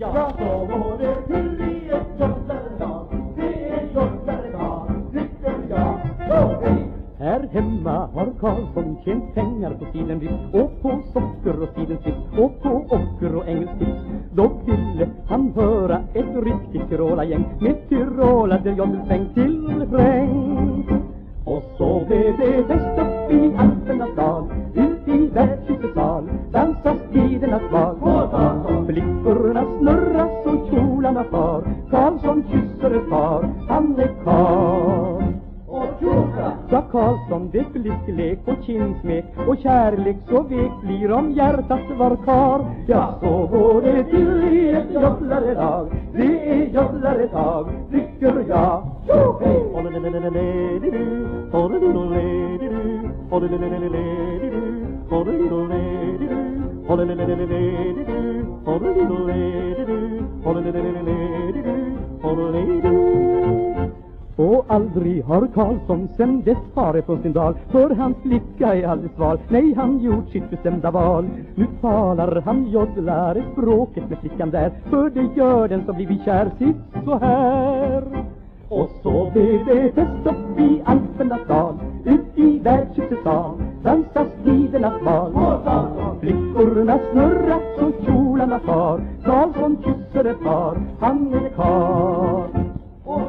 Ja, så går det till i ett jobblaredag. Det är jobblaredag, tycker jag. Oh, hej! Här hemma har Karlsson tjänt pengar på sidan vips och på socker och sidensvips och på ocker och engelsk tips. Då ville han höra ett riktigt Tyrola-gäng med Tyrola jodelsväng till refräng. Och så blev det fest upp i Alpernas dal, ut i värdshusets sal, dansas tidernas val. Flickorna snurras och kjolarna far, Karlsson kysser ett par, han är karl. Sa Karlsson, det blir lek och kindsmek och kärlek så vek blir om hjärtat var kar. Ja, så går det till i ett jobblaredag, det är jobblaredag, tycker jag. Tjo! Och aldrig har Karlsson sen dess farit från sin dal För hans flicka är aldrig sval. Nej, han gjort sitt bestämda val. Nu talar han joddlar språket med flickan där För det gör den som blivit kär. Sitt så här. Och så blev det fest upp i Alpernas dal Ut i värdshusets sal Dansas tidernas val snurrorna snurrat så kjolarna far Karlsson kysser ett par Han är karl Och!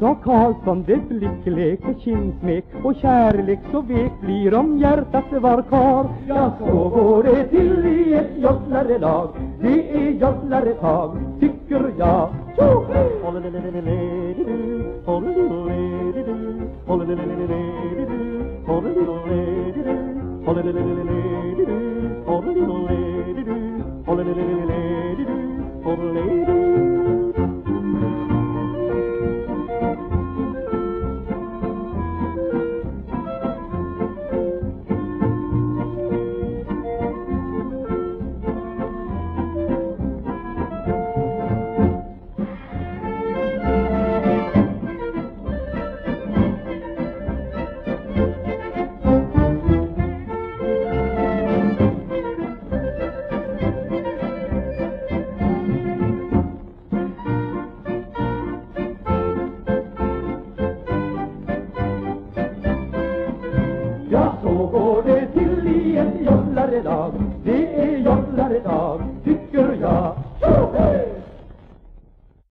Sa Karlsson, det blicklek och kindsmek och kärlek så vek blir om hjärtat var kar. Ja, så går det till i ett joddlarelag, det är joddlaretag, tycker jag. Tjo, Oh, little lady, do, oh, little lady, do, oh, lady. The idag, det är idag.